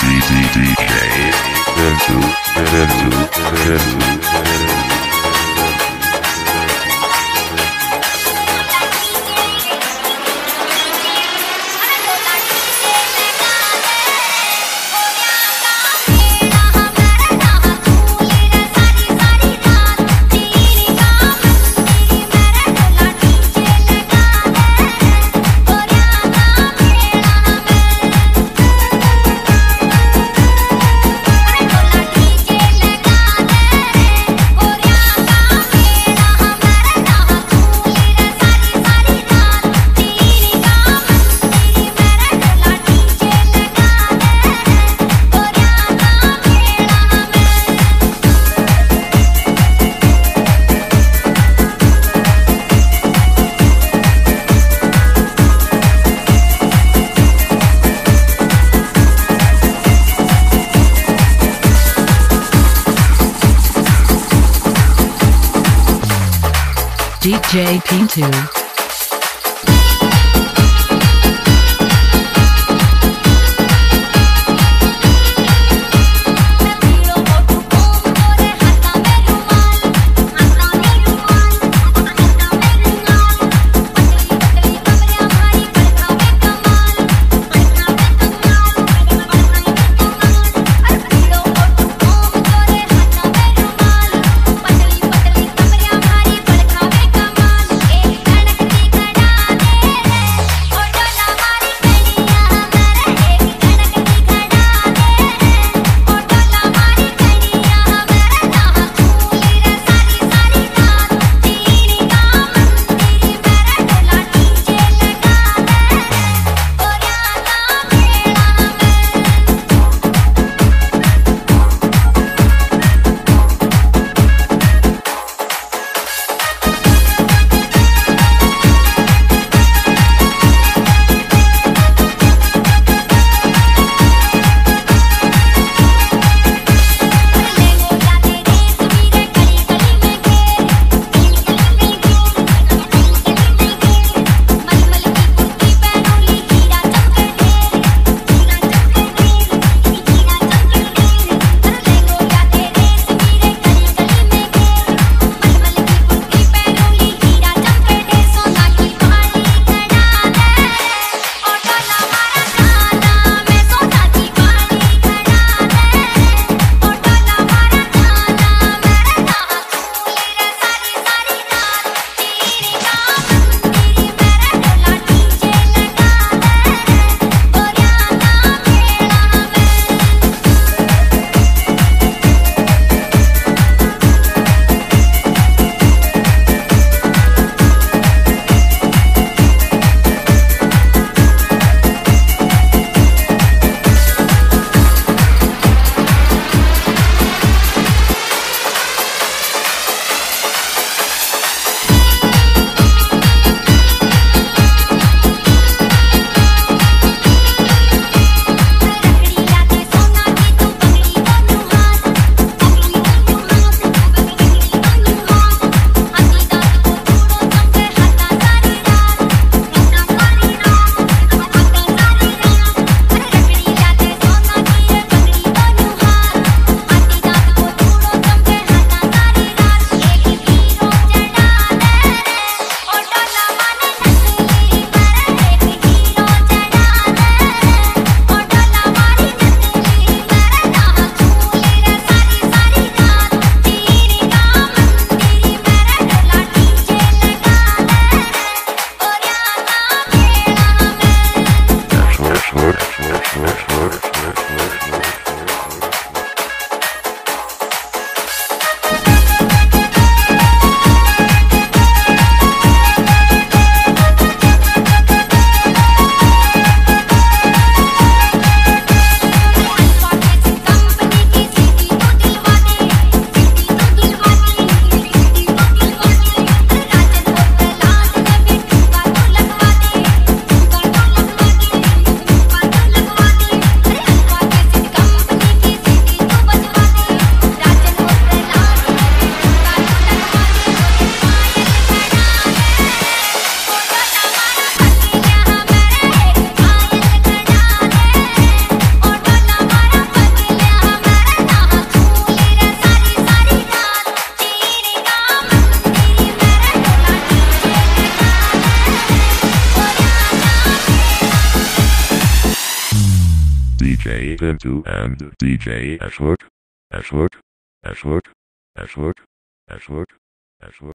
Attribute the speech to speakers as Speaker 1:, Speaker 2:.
Speaker 1: DJ,
Speaker 2: DJ,
Speaker 3: JP2.
Speaker 1: DJ Pintu and DJ Ashwork. Ashwork. Ashwork. Ashwork. Ashwork. Ashwork.